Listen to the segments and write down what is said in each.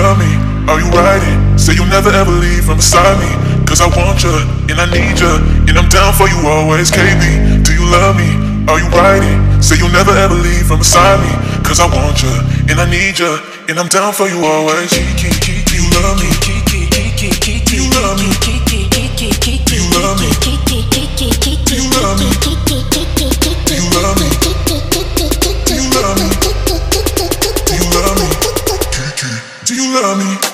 love me? Are you riding? Say you'll never ever leave from beside me. Cause I want you, and I need you, and I'm down for you always, Kiki. Do you love me? Are you riding? Say you'll never ever leave from beside me. Cause I want you, and I need you, and I'm down for you always. Do you love me? Love me?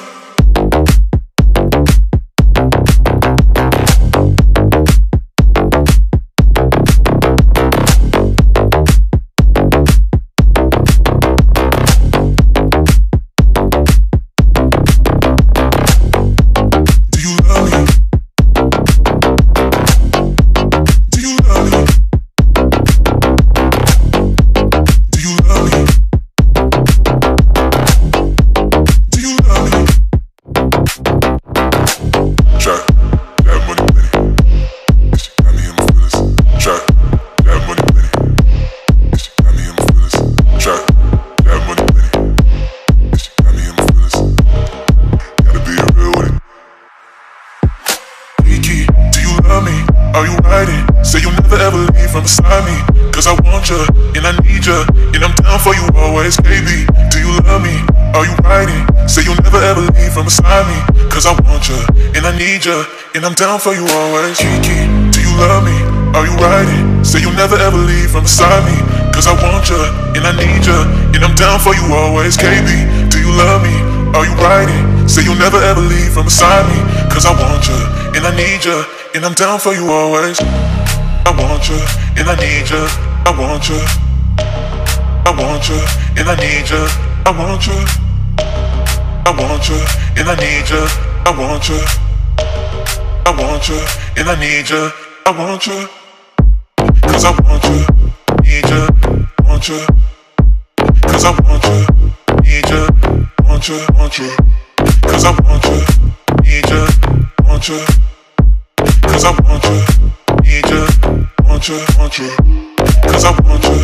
Cause I want ya, and I need ya. And I'm down for you, always. Baby, do you love me? Are you writing? Say you'll never ever leave from a signy. I want ya, and I need you, and I'm down for you always. Kiki, do you love me? Are you riding? Say you'll never ever leave from beside me. Cause I want you, and I need you, and I'm down for you always, Kiki. Do you love me? Are you riding? Say you'll never ever leave from beside me. Cause I want you, and I need you, and I'm down for you always. I want you, and I need you. I want you. I want you, and I need you. I want you. I want you, and I need you. I want you. I want you, and I need you. I want you. Cause I want you, need you, want you. Cause I want you, need you, want you, want you. Cause I want you, need you, want you. Cause I want you, need you, want you, want you. Cause I want you.